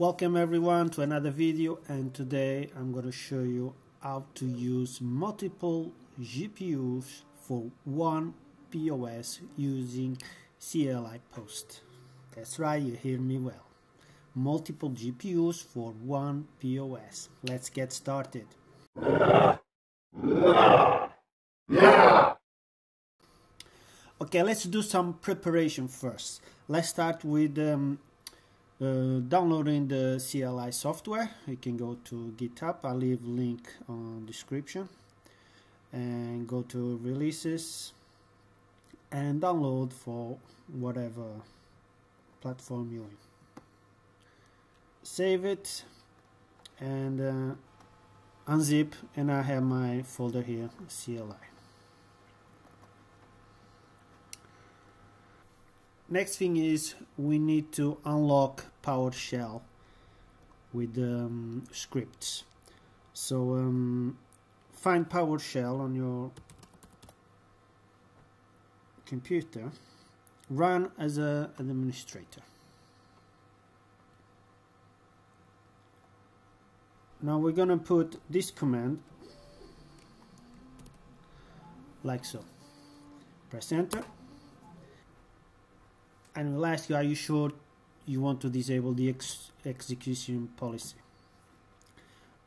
Welcome everyone to another video and today I'm going to show you how to use multiple GPUs for one POS using CLI Post. That's right, you hear me well. Multiple GPUs for one POS. Let's get started. Okay, let's do some preparation first. Let's start with um, uh, downloading the CLI software you can go to github. I'll leave link on description. And go to releases. And download for whatever platform you're in. Save it. And uh, unzip. And I have my folder here CLI next thing is we need to unlock PowerShell with um, scripts. So um, find PowerShell on your computer. Run as a, an administrator. Now we're gonna put this command like so. Press enter. And will ask you are you sure you want to disable the ex execution policy.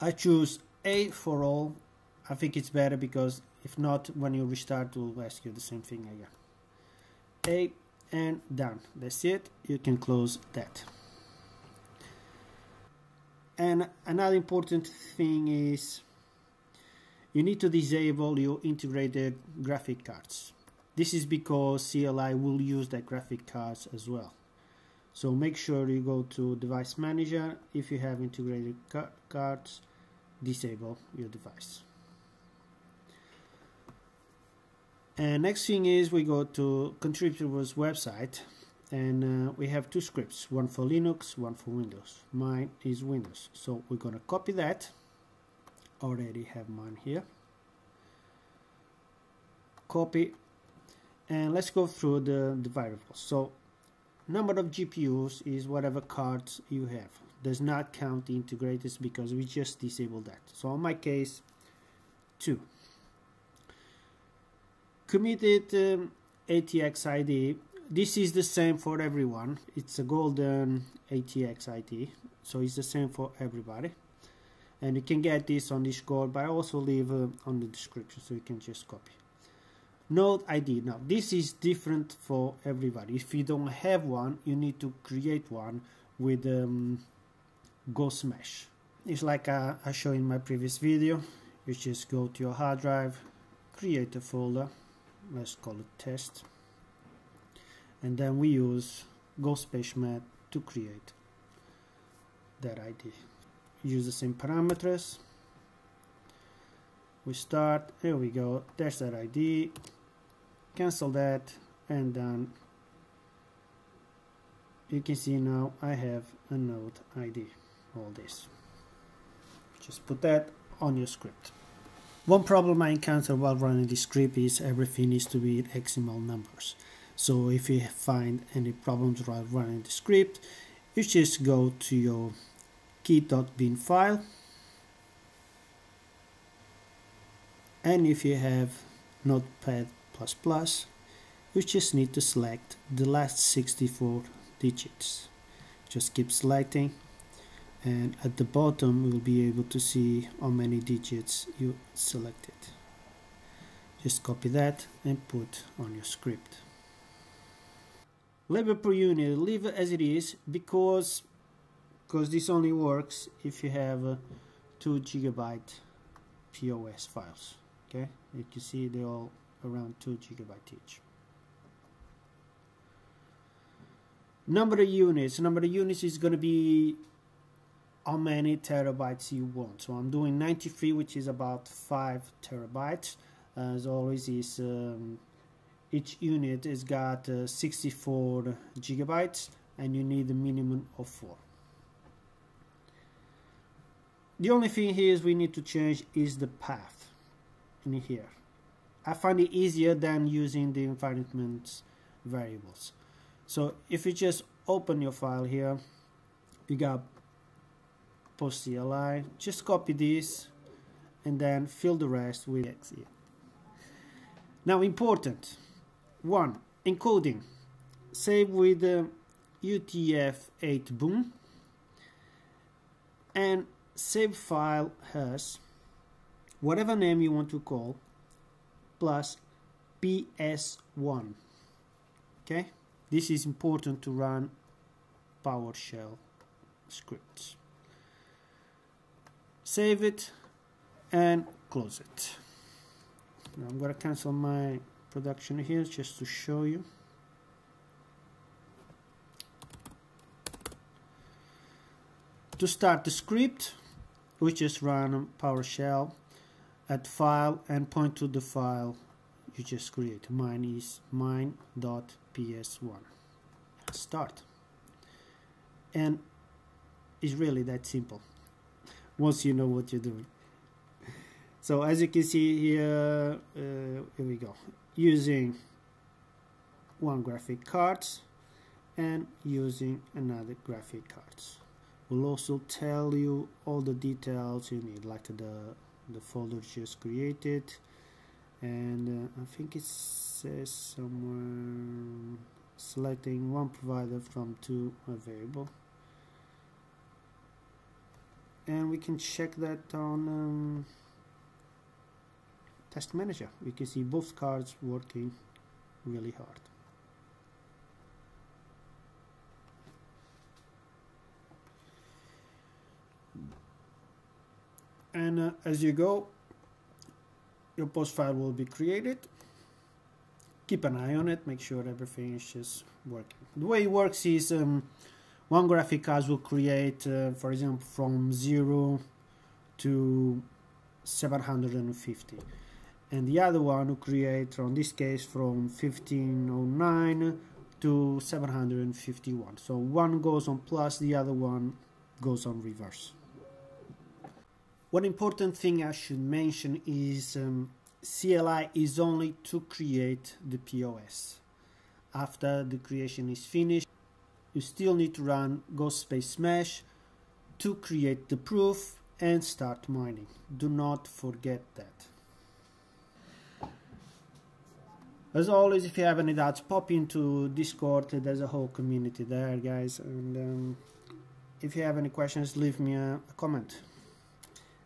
I choose A for all. I think it's better because if not when you restart it will ask you the same thing again. A and done. That's it. You can close that. And another important thing is you need to disable your integrated graphic cards. This is because CLI will use the graphic cards as well. So make sure you go to device manager. If you have integrated cards, disable your device. And next thing is we go to contributors website and uh, we have two scripts, one for Linux, one for Windows. Mine is Windows. So we're going to copy that. Already have mine here. Copy and let's go through the, the variables so number of GPUs is whatever cards you have. Does not count the integrators because we just disabled that. So in my case two. Committed um, ATX ID this is the same for everyone. It's a golden ATX ID so it's the same for everybody. And you can get this on Discord but I also leave uh, on the description so you can just copy node ID. Now this is different for everybody. If you don't have one, you need to create one with um, Ghost Mesh. It's like uh, I showed in my previous video. You just go to your hard drive, create a folder, let's call it test, and then we use Ghost Mesh to create that ID. Use the same parameters. We start, here we go, there's that ID, cancel that and then you can see now I have a node ID all this. Just put that on your script. One problem I encounter while running this script is everything needs to be XML numbers. So if you find any problems while running the script you just go to your key.bin file. And if you have notepad you just need to select the last 64 digits. Just keep selecting and at the bottom you'll be able to see how many digits you selected. Just copy that and put on your script. Labels per unit leave it as it is because because this only works if you have uh, 2 gigabyte POS files okay? You can see they all around 2 gigabyte each. Number of units. Number of units is going to be how many terabytes you want. So I'm doing 93, which is about 5 terabytes. As always, is um, each unit has got uh, 64 gigabytes, and you need a minimum of 4. The only thing here is we need to change is the path in here. I find it easier than using the environment variables. So if you just open your file here, you got post CLI just copy this and then fill the rest with exe now important. One encoding. Save with uh, UTF-8 BOM and save file has whatever name you want to call plus ps1 okay? This is important to run PowerShell scripts. Save it and close it. Now I'm gonna cancel my production here just to show you. To start the script we just run PowerShell add file and point to the file you just create. Mine is mine.ps1 start. And it's really that simple. Once you know what you're doing. So as you can see here uh, here we go. Using one graphic cards and using another graphic cards. Will also tell you all the details you need like the the folder just created. And uh, I think it says somewhere selecting one provider from two available. And we can check that on um, test manager. We can see both cards working really hard and uh, as you go your post file will be created. Keep an eye on it. Make sure everything is just working. The way it works is um, one graphic card will create uh, for example from 0 to 750 and the other one will create in this case from 1509 to 751 so one goes on plus the other one goes on reverse one important thing I should mention is um, CLI is only to create the POS. After the creation is finished, you still need to run go-spacemesh to create the proof and start mining. Do not forget that. As always, if you have any doubts, pop into Discord. There's a whole community there, guys. And um, if you have any questions, leave me a, a comment